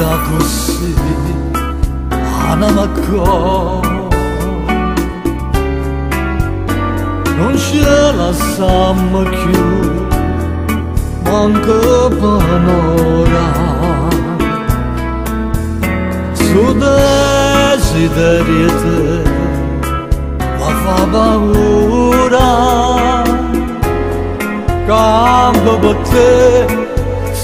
già così anamacco non ce la siamo più manca panora. Su desideriete la fa paura cambio per te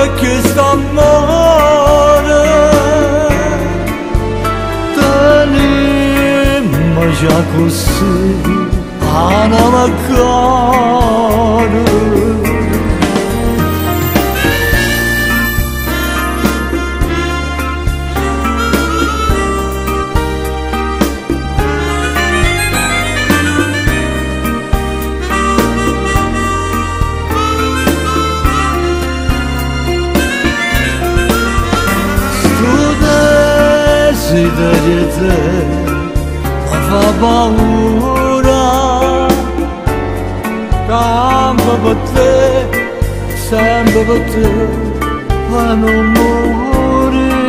un respiro jacuzzi anama karı Desideriete fa paura Campo per te, sempre per te Ma non morire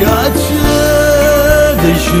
Caccia dici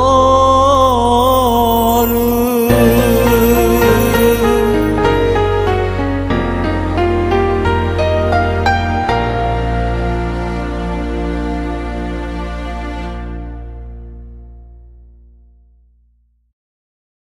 Oh.